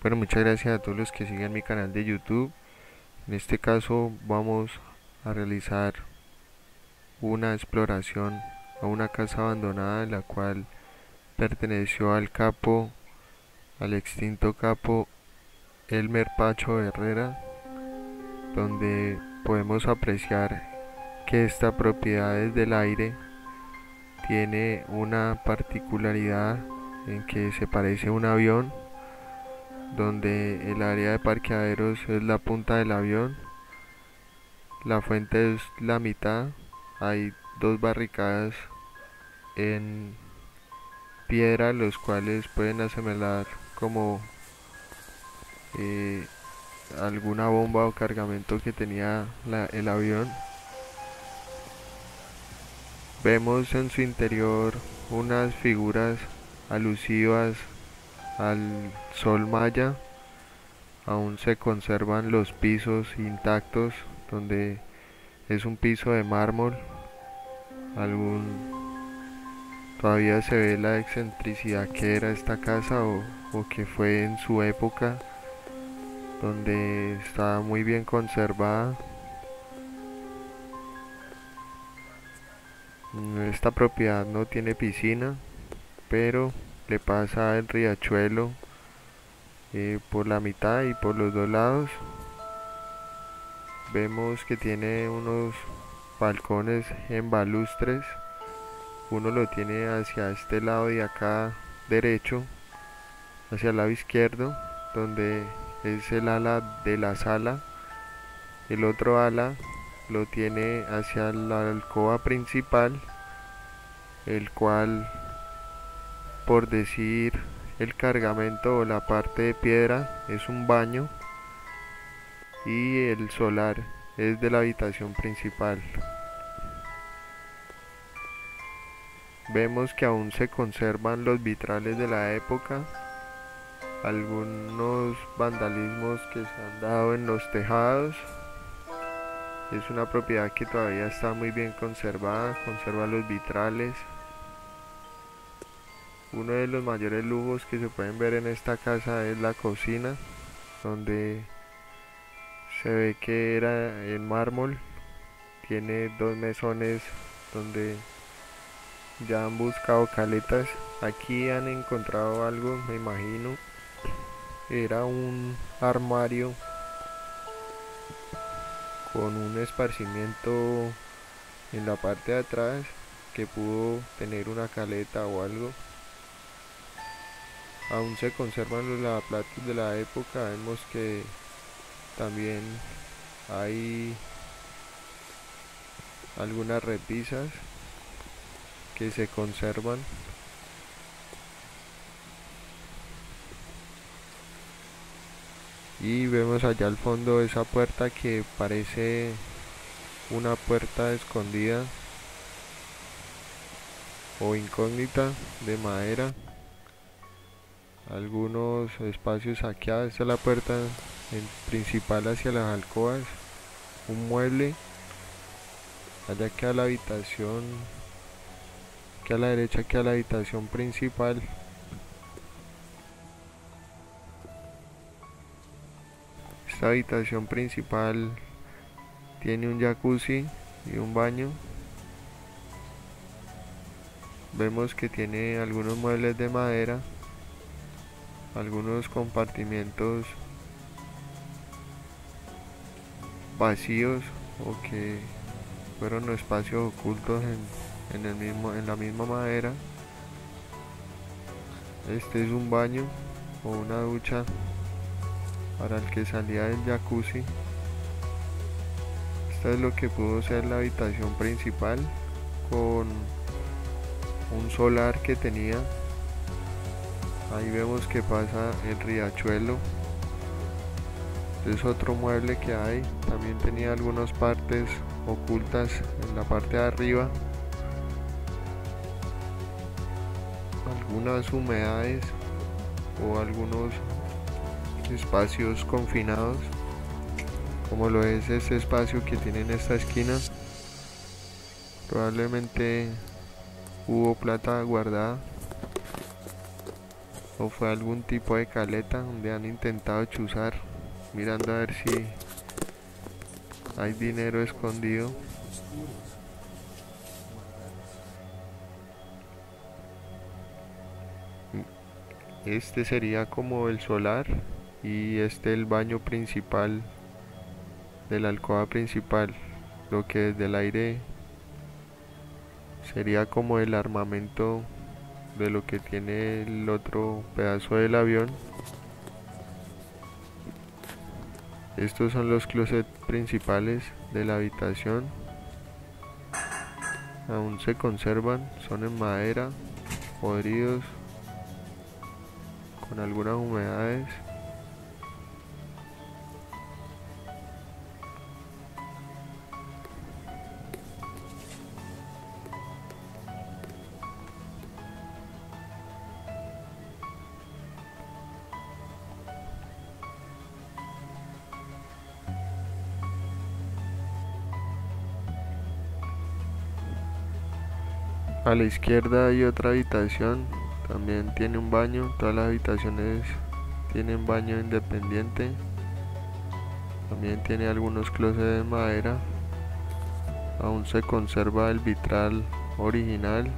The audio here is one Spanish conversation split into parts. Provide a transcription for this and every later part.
Bueno, muchas gracias a todos los que siguen mi canal de YouTube. En este caso vamos a realizar una exploración a una casa abandonada la cual perteneció al capo, al extinto capo Elmer Pacho Herrera, donde podemos apreciar que esta propiedad desde el aire tiene una particularidad en que se parece a un avión donde el área de parqueaderos es la punta del avión la fuente es la mitad hay dos barricadas en piedra los cuales pueden asemejar como eh, alguna bomba o cargamento que tenía el avión. Vemos en su interior unas figuras alusivas al sol maya aún se conservan los pisos intactos donde es un piso de mármol. Algún todavía se ve la excentricidad que era esta casa o, o que fue en su época donde está muy bien conservada. Esta propiedad no tiene piscina pero le pasa el riachuelo eh, por la mitad y por los dos lados. Vemos que tiene unos balcones en balustres. Uno lo tiene hacia este lado de acá derecho hacia el lado izquierdo donde es el ala de la sala. El otro ala lo tiene hacia la alcoba principal el cual por decir el cargamento o la parte de piedra es un baño y el solar es de la habitación principal. Vemos que aún se conservan los vitrales de la época, algunos vandalismos que se han dado en los tejados. Es una propiedad que todavía está muy bien conservada, conserva los vitrales, uno de los mayores lujos que se pueden ver en esta casa es la cocina, donde se ve que era en mármol. Tiene dos mesones donde ya han buscado caletas. Aquí han encontrado algo, me imagino. Era un armario con un esparcimiento en la parte de atrás que pudo tener una caleta o algo aún se conservan los lavaplatos de la época vemos que también hay algunas repisas que se conservan. Y vemos allá al fondo esa puerta que parece una puerta escondida o incógnita de madera algunos espacios saqueados esta es la puerta principal hacia las alcobas un mueble. Allá queda la habitación que a la derecha queda la habitación principal. Esta habitación principal tiene un jacuzzi y un baño. Vemos que tiene algunos muebles de madera algunos compartimientos vacíos o que fueron espacios ocultos en, el mismo, en la misma madera. Este es un baño o una ducha para el que salía del jacuzzi. Esta es lo que pudo ser la habitación principal con un solar que tenía ahí vemos que pasa el riachuelo. Es otro mueble que hay. También tenía algunas partes ocultas en la parte de arriba. Algunas humedades o algunos espacios confinados como lo es este espacio que tiene en esta esquina. Probablemente hubo plata guardada o fue algún tipo de caleta donde han intentado chuzar mirando a ver si hay dinero escondido. Este sería como el solar y este el baño principal de la alcoba principal lo que desde el aire sería como el armamento de lo que tiene el otro pedazo del avión. Estos son los closets principales de la habitación. Aún se conservan son en madera podridos con algunas humedades A la izquierda hay otra habitación, también tiene un baño, todas las habitaciones tienen baño independiente. También tiene algunos closets de madera. Aún se conserva el vitral original.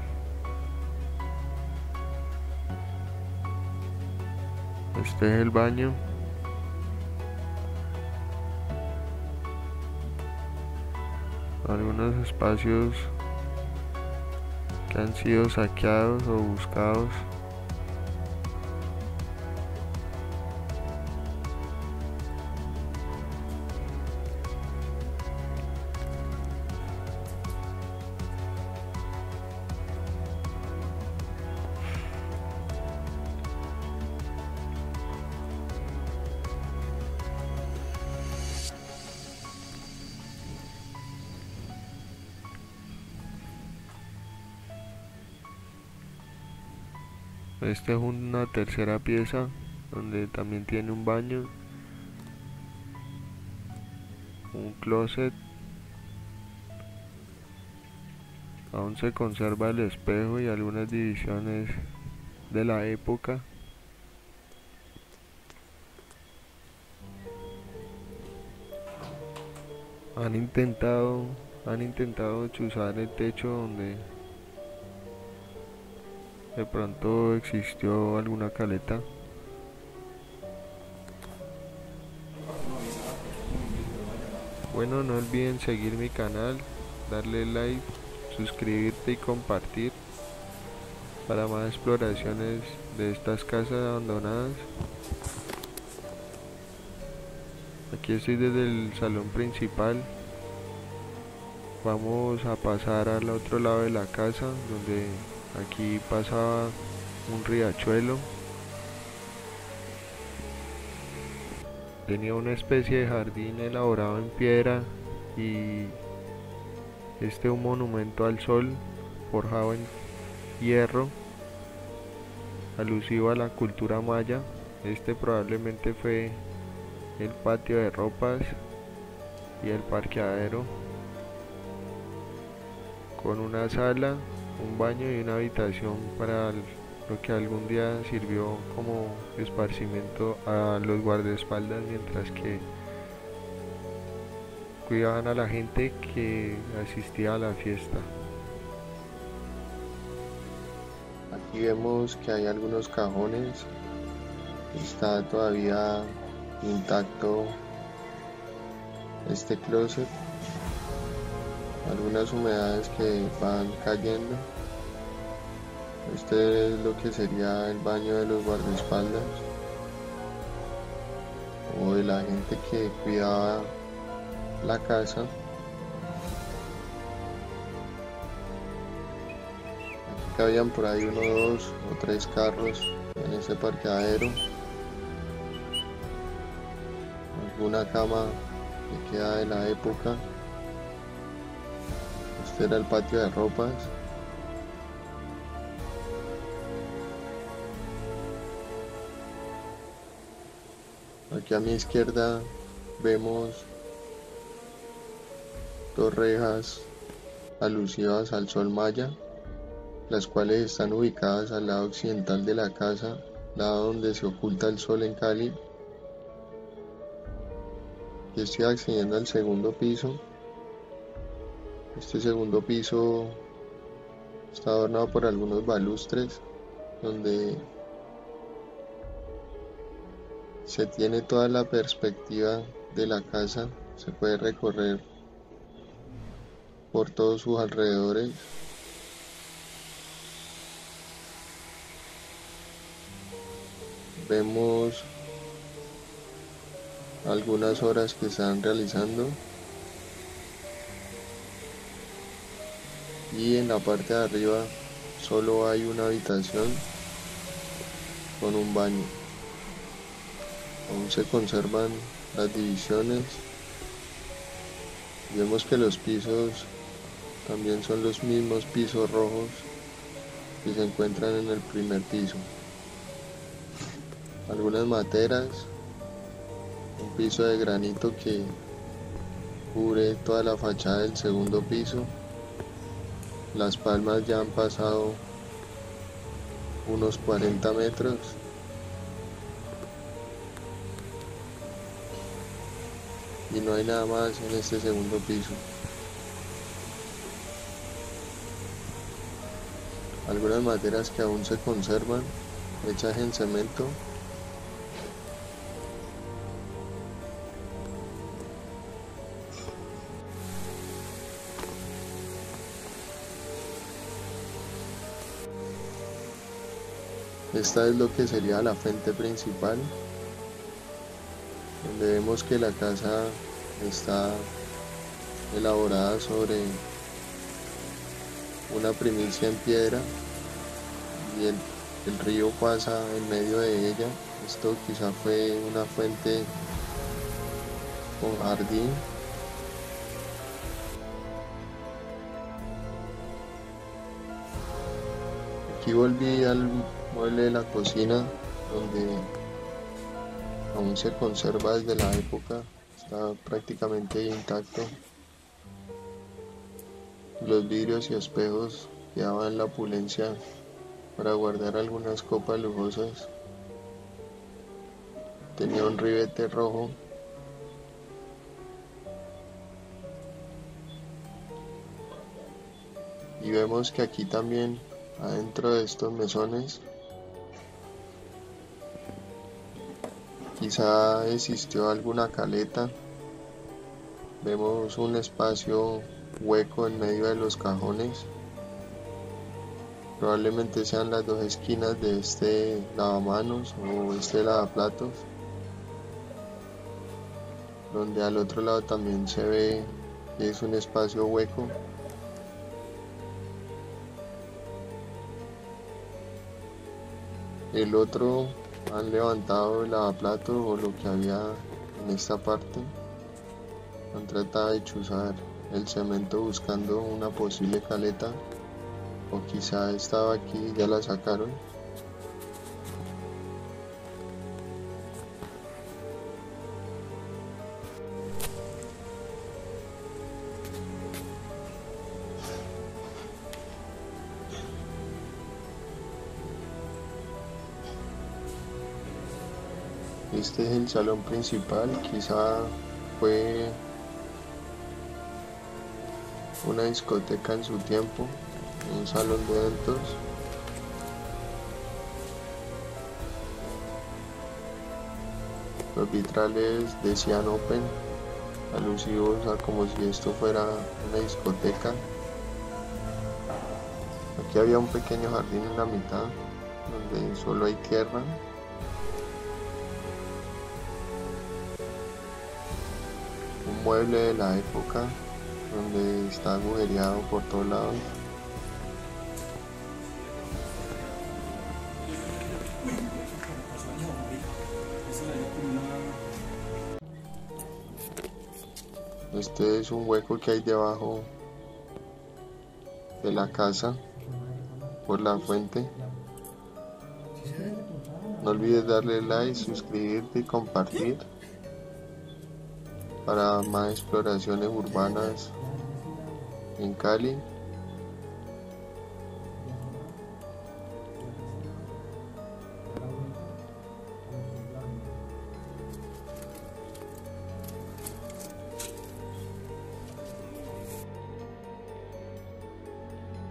Este es el baño. Algunos espacios que han sido saqueados o buscados Esta es una tercera pieza donde también tiene un baño, un closet. Aún se conserva el espejo y algunas divisiones de la época. Han intentado han intentado chuzar el techo donde de pronto existió alguna caleta. Bueno, no olviden seguir mi canal, darle like, suscribirte y compartir para más exploraciones de estas casas abandonadas. Aquí estoy desde el salón principal. Vamos a pasar al otro lado de la casa donde aquí pasaba un riachuelo. Tenía una especie de jardín elaborado en piedra y este un monumento al sol forjado en hierro alusivo a la cultura maya. Este probablemente fue el patio de ropas y el parqueadero con una sala un baño y una habitación para lo que algún día sirvió como esparcimiento a los guardaespaldas mientras que cuidaban a la gente que asistía a la fiesta. Aquí vemos que hay algunos cajones, está todavía intacto este closet algunas humedades que van cayendo. Este es lo que sería el baño de los guardaespaldas. O de la gente que cuidaba la casa. Aquí cabían por ahí uno, dos o tres carros en ese parqueadero. Alguna cama que queda de la época era el patio de ropas. Aquí a mi izquierda vemos dos rejas alusivas al sol maya, las cuales están ubicadas al lado occidental de la casa lado donde se oculta el sol en Cali. Y estoy accediendo al segundo piso. Este segundo piso está adornado por algunos balustres donde se tiene toda la perspectiva de la casa, se puede recorrer por todos sus alrededores. Vemos algunas horas que están realizando y en la parte de arriba solo hay una habitación con un baño. Aún se conservan las divisiones. Vemos que los pisos también son los mismos pisos rojos que se encuentran en el primer piso. Algunas materas un piso de granito que cubre toda la fachada del segundo piso las palmas ya han pasado unos 40 metros y no hay nada más en este segundo piso. Algunas maderas que aún se conservan hechas en cemento Esta es lo que sería la fuente principal donde vemos que la casa está elaborada sobre una primicia en piedra y el, el, río pasa en medio de ella. Esto quizá fue una fuente con jardín. Aquí volví al mueble de la cocina donde aún se conserva desde la época, está prácticamente intacto. Los vidrios y espejos quedaban la opulencia para guardar algunas copas lujosas. Tenía un ribete rojo. Y vemos que aquí también, adentro de estos mesones, Quizá existió alguna caleta. Vemos un espacio hueco en medio de los cajones. Probablemente sean las dos esquinas de este lavamanos o este lavaplatos. Donde al otro lado también se ve que es un espacio hueco. El otro han levantado el lavaplatos o lo que había en esta parte. Han tratado de chuzar el cemento buscando una posible caleta o quizá estaba aquí y ya la sacaron Este es el salón principal, quizá fue una discoteca en su tiempo, un salón de eventos. Los vitrales decían Open, alusivos a como si esto fuera una discoteca. Aquí había un pequeño jardín en la mitad, donde solo hay tierra mueble de la época donde está agujereado por todos lados. Este es un hueco que hay debajo de la casa por la fuente. No olvides darle like, suscribirte y compartir para más exploraciones urbanas en Cali.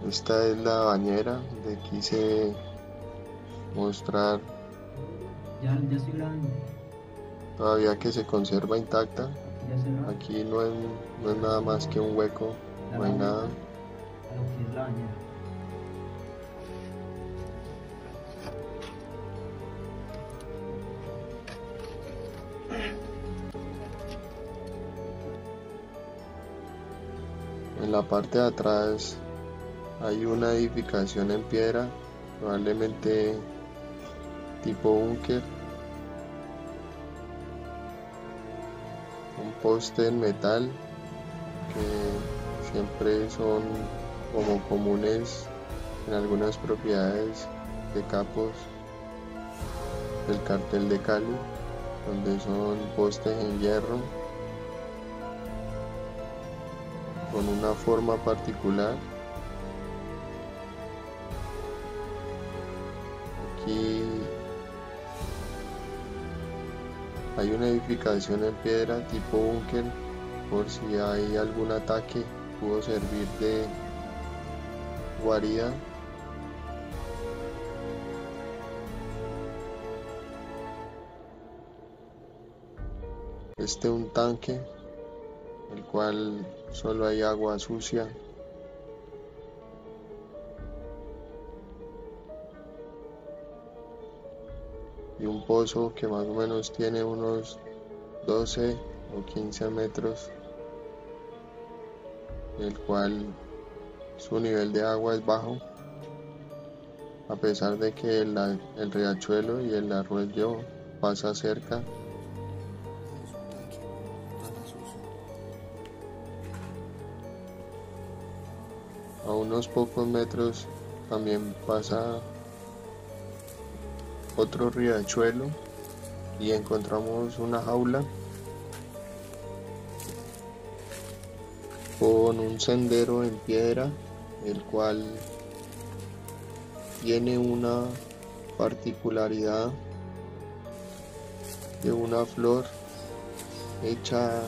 Esta es la bañera, de quise mostrar. Todavía que se conserva intacta. Aquí no es, no nada más que un hueco, no hay nada. A lo que es la bañera. En la parte de atrás hay una edificación en piedra, probablemente tipo búnker. Poste en metal que siempre son como comunes en algunas propiedades de capos del cartel de Cali, donde son postes en hierro con una forma particular. Aquí hay una edificación en piedra tipo búnker por si hay algún ataque, pudo servir de guarida. Este un tanque el cual solo hay agua sucia. Pozo que más o menos tiene unos 12 o 15 metros, el cual su nivel de agua es bajo, a pesar de que el, el riachuelo y el arroyo pasa cerca. A unos pocos metros también pasa otro riachuelo y encontramos una jaula con un sendero en piedra el cual tiene una particularidad de una flor hecha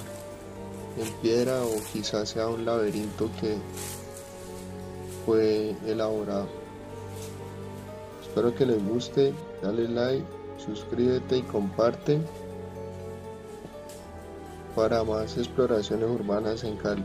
en piedra o quizás sea un laberinto que fue elaborado. Espero que les guste, dale like, suscríbete y comparte para más exploraciones urbanas en Cali.